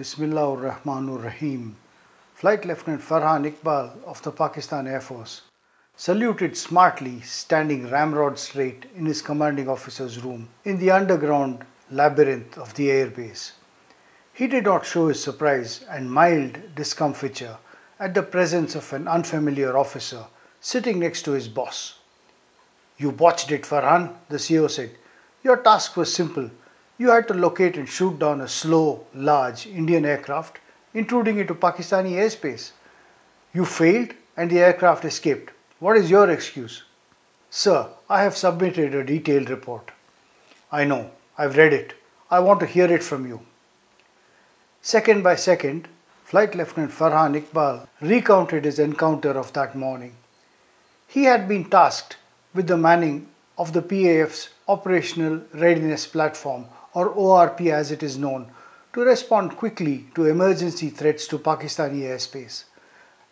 Bismillah ar-Rahman ar-Rahim. Flight Lieutenant Farhan Iqbal of the Pakistan Air Force saluted smartly standing ramrod straight in his commanding officer's room in the underground labyrinth of the airbase. He did not show his surprise and mild discomfiture at the presence of an unfamiliar officer sitting next to his boss. You botched it, Farhan, the CO said. Your task was simple. You had to locate and shoot down a slow, large Indian aircraft intruding into Pakistani airspace. You failed and the aircraft escaped. What is your excuse? Sir, I have submitted a detailed report. I know. I've read it. I want to hear it from you. Second by second, Flight Lieutenant Farhan Iqbal recounted his encounter of that morning. He had been tasked with the manning of the PAF's Operational Readiness Platform, or ORP as it is known, to respond quickly to emergency threats to Pakistani airspace.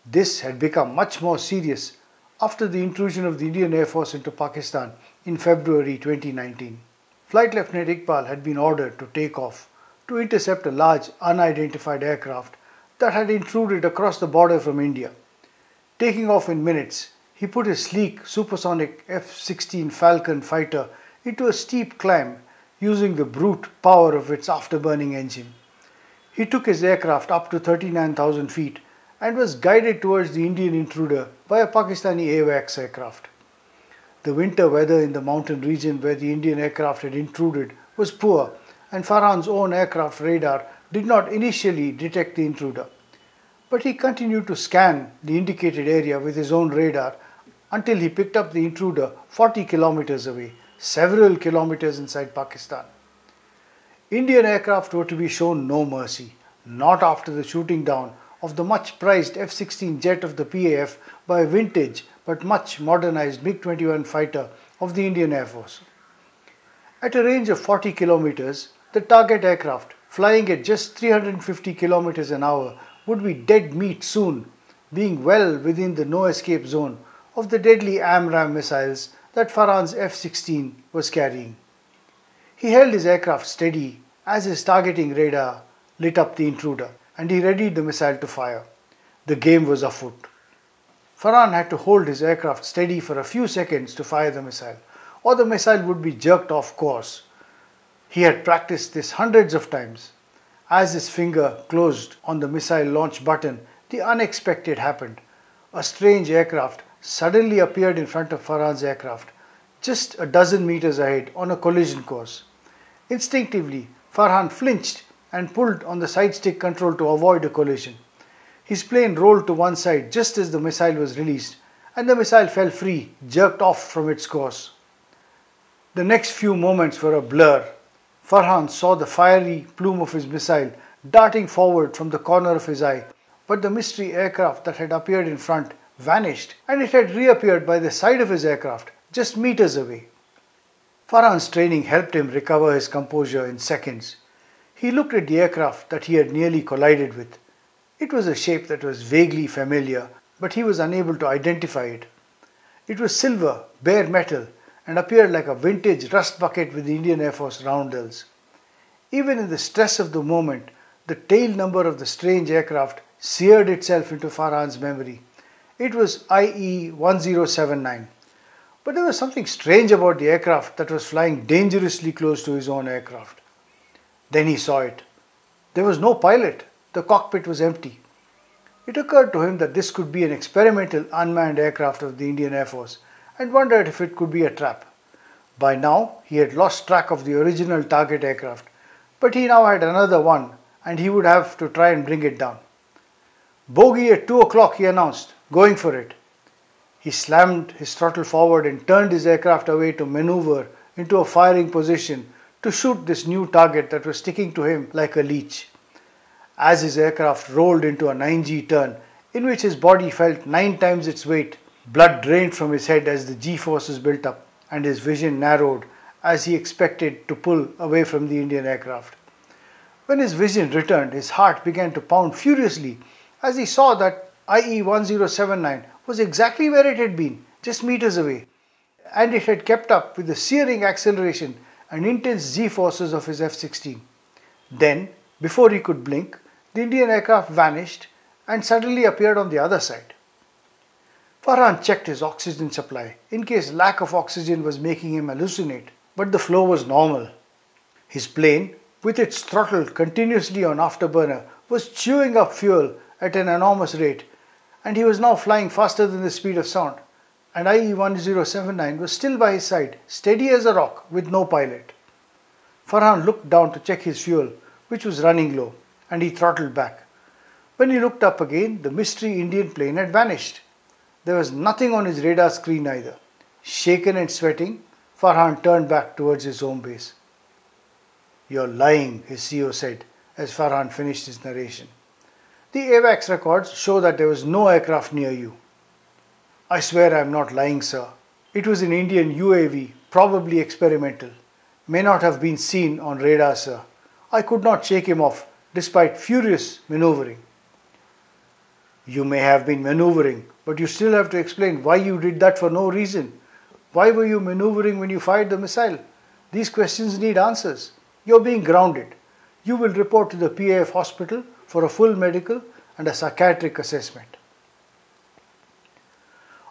This had become much more serious after the intrusion of the Indian Air Force into Pakistan in February 2019. Flight Lieutenant Iqbal had been ordered to take off to intercept a large unidentified aircraft that had intruded across the border from India. Taking off in minutes, he put his sleek supersonic F 16 Falcon fighter into a steep climb using the brute power of its afterburning engine. He took his aircraft up to 39,000 feet and was guided towards the Indian intruder by a Pakistani AWACS aircraft. The winter weather in the mountain region where the Indian aircraft had intruded was poor and Farhan's own aircraft radar did not initially detect the intruder. But he continued to scan the indicated area with his own radar until he picked up the intruder 40 kilometers away, several kilometers inside Pakistan. Indian aircraft were to be shown no mercy, not after the shooting down of the much prized F 16 jet of the PAF by a vintage but much modernized MiG 21 fighter of the Indian Air Force. At a range of 40 kilometers, the target aircraft, flying at just 350 kilometers an hour, would be dead meat soon, being well within the no escape zone of the deadly AMRAAM missiles that Farhan's F 16 was carrying. He held his aircraft steady as his targeting radar lit up the intruder and he readied the missile to fire. The game was afoot. Farhan had to hold his aircraft steady for a few seconds to fire the missile, or the missile would be jerked off course he had practiced this hundreds of times. As his finger closed on the missile launch button, the unexpected happened. A strange aircraft suddenly appeared in front of Farhan's aircraft, just a dozen meters ahead on a collision course. Instinctively, Farhan flinched and pulled on the side stick control to avoid a collision. His plane rolled to one side just as the missile was released, and the missile fell free, jerked off from its course. The next few moments were a blur Farhan saw the fiery plume of his missile darting forward from the corner of his eye, but the mystery aircraft that had appeared in front vanished and it had reappeared by the side of his aircraft, just meters away. Farhan's training helped him recover his composure in seconds. He looked at the aircraft that he had nearly collided with. It was a shape that was vaguely familiar, but he was unable to identify it. It was silver, bare metal, and appeared like a vintage rust bucket with the Indian Air Force roundels. Even in the stress of the moment, the tail number of the strange aircraft seared itself into Farhan's memory. It was IE 1079. But there was something strange about the aircraft that was flying dangerously close to his own aircraft. Then he saw it. There was no pilot. The cockpit was empty. It occurred to him that this could be an experimental unmanned aircraft of the Indian Air Force and wondered if it could be a trap. By now, he had lost track of the original target aircraft, but he now had another one and he would have to try and bring it down. Bogey at 2 o'clock, he announced, going for it. He slammed his throttle forward and turned his aircraft away to maneuver into a firing position to shoot this new target that was sticking to him like a leech. As his aircraft rolled into a 9G turn, in which his body felt nine times its weight, Blood drained from his head as the G forces built up, and his vision narrowed as he expected to pull away from the Indian aircraft. When his vision returned, his heart began to pound furiously as he saw that IE 1079 was exactly where it had been, just meters away, and it had kept up with the searing acceleration and intense G forces of his F 16. Then, before he could blink, the Indian aircraft vanished and suddenly appeared on the other side. Farhan checked his oxygen supply in case lack of oxygen was making him hallucinate, but the flow was normal. His plane, with its throttle continuously on afterburner, was chewing up fuel at an enormous rate, and he was now flying faster than the speed of sound. And IE 1079 was still by his side, steady as a rock, with no pilot. Farhan looked down to check his fuel, which was running low, and he throttled back. When he looked up again, the mystery Indian plane had vanished. There was nothing on his radar screen either. Shaken and sweating, Farhan turned back towards his home base. You're lying, his CO said as Farhan finished his narration. The AWACS records show that there was no aircraft near you. I swear I am not lying, sir. It was an Indian UAV, probably experimental. May not have been seen on radar, sir. I could not shake him off despite furious maneuvering. You may have been maneuvering, but you still have to explain why you did that for no reason. Why were you maneuvering when you fired the missile? These questions need answers. You're being grounded. You will report to the PAF hospital for a full medical and a psychiatric assessment.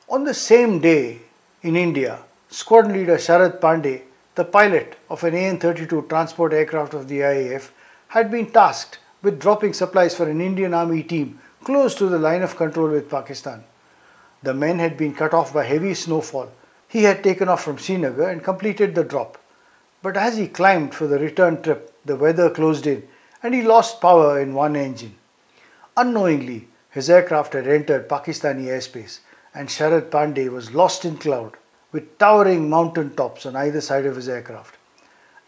On the same day in India, squadron leader Sharad Pandey, the pilot of an AN-32 transport aircraft of the IAF, had been tasked with dropping supplies for an Indian Army team close to the line of control with Pakistan. The men had been cut off by heavy snowfall. He had taken off from Srinagar and completed the drop. But as he climbed for the return trip, the weather closed in and he lost power in one engine. Unknowingly, his aircraft had entered Pakistani airspace and Sharad Pandey was lost in cloud with towering mountain tops on either side of his aircraft.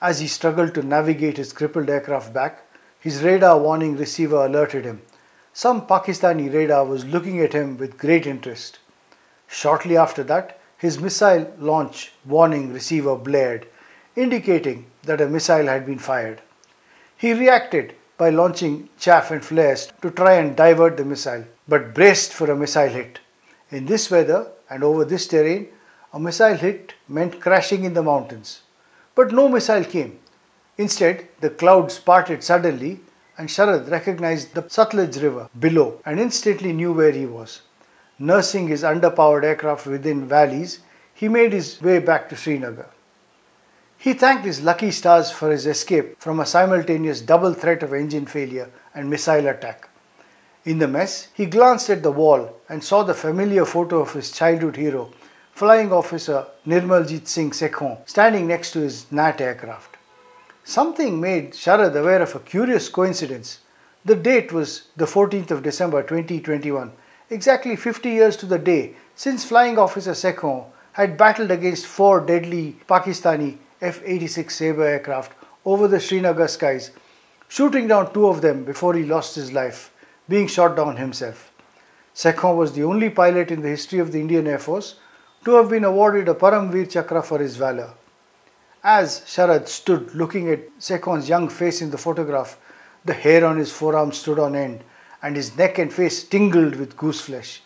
As he struggled to navigate his crippled aircraft back, his radar warning receiver alerted him some Pakistani radar was looking at him with great interest. Shortly after that, his missile launch warning receiver blared, indicating that a missile had been fired. He reacted by launching chaff and flares to try and divert the missile, but braced for a missile hit. In this weather and over this terrain, a missile hit meant crashing in the mountains. But no missile came. Instead, the clouds parted suddenly and Sharad recognized the Sutlej River below and instantly knew where he was. Nursing his underpowered aircraft within valleys, he made his way back to Srinagar. He thanked his lucky stars for his escape from a simultaneous double threat of engine failure and missile attack. In the mess, he glanced at the wall and saw the familiar photo of his childhood hero, Flying Officer Nirmaljit Singh Sekhon, standing next to his Gnat aircraft. Something made Sharad aware of a curious coincidence. The date was the 14th of December 2021, exactly 50 years to the day since Flying Officer Sekhon had battled against four deadly Pakistani F-86 Sabre aircraft over the Srinagar skies, shooting down two of them before he lost his life, being shot down himself. Sekhon was the only pilot in the history of the Indian Air Force to have been awarded a Paramveer Chakra for his valor. As Sharad stood looking at Sekhon's young face in the photograph, the hair on his forearm stood on end and his neck and face tingled with goose flesh.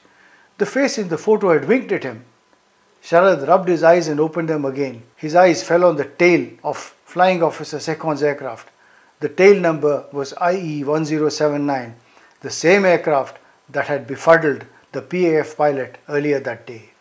The face in the photo had winked at him. Sharad rubbed his eyes and opened them again. His eyes fell on the tail of Flying Officer Sekhon's aircraft. The tail number was IE 1079, the same aircraft that had befuddled the PAF pilot earlier that day.